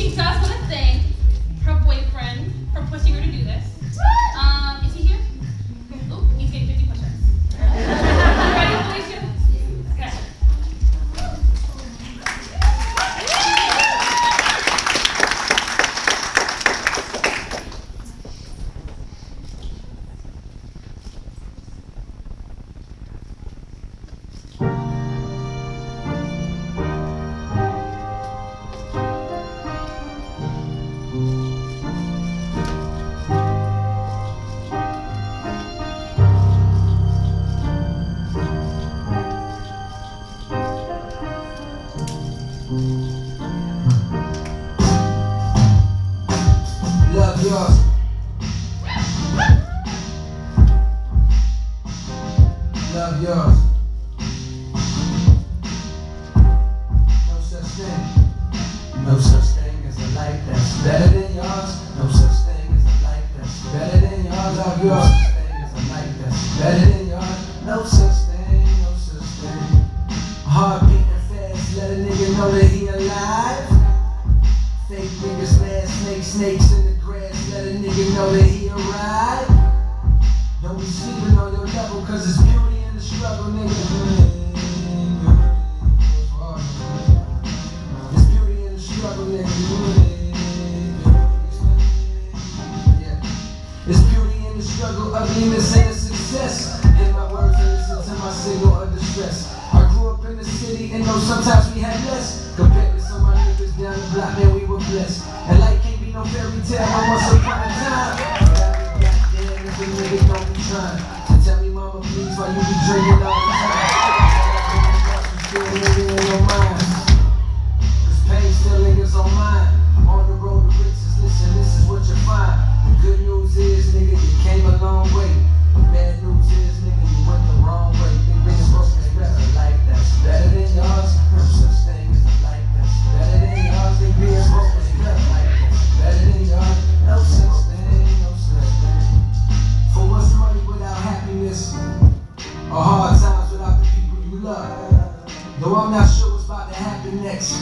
she does want to Love yours. Love yours. No such thing. No such thing as a life that's better than yours. No such thing as a life that's better than yours. Love yours. A that he arrived. Don't be sleeping on your level, cause it's beauty in the struggle, nigga. It's beauty in the struggle, nigga. It's beauty in the struggle, ugliness and the success. In my words, listen to my signal of distress. I grew up in the city and know sometimes we had less. Compared to some of my niggas down the block, man, we were blessed. And life can't be no fairy tale, but once upon trying to tell me, mama, please, why you be drinking all the time? Next.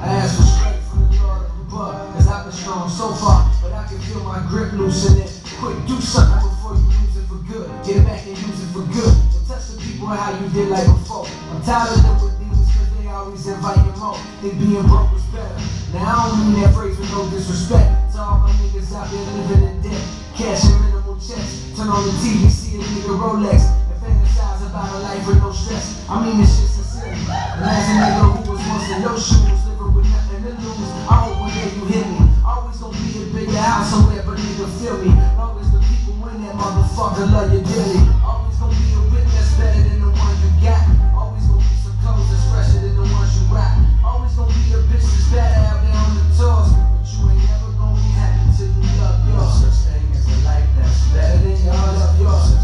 I asked for strength from the Lord cause I've been strong so far, but I can feel my grip loosen it. Quick, do something before you lose it for good. Get back and use it for good. And touch the people how you did like before. I'm tired of them with demons cause they always inviting more. Think being broke was better. Now I don't mean that phrase with no disrespect. To all my niggas out there living in debt. Cash and minimal checks. Turn on the TV, see a nigga Rolex. kill me. Long the people in motherfucker love you dearly. Always gonna be a whip that's better than the one you got. Always gonna be some clothes that's fresher than the ones you rock. Always gonna be a bitch that's better out there on the. But you ain't never gonna be happy till you love yours. Such thing as a life that's better than y'all love yours.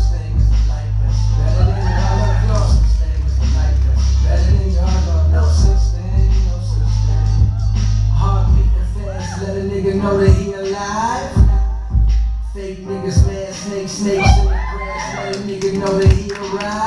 know that he You know that he arrived.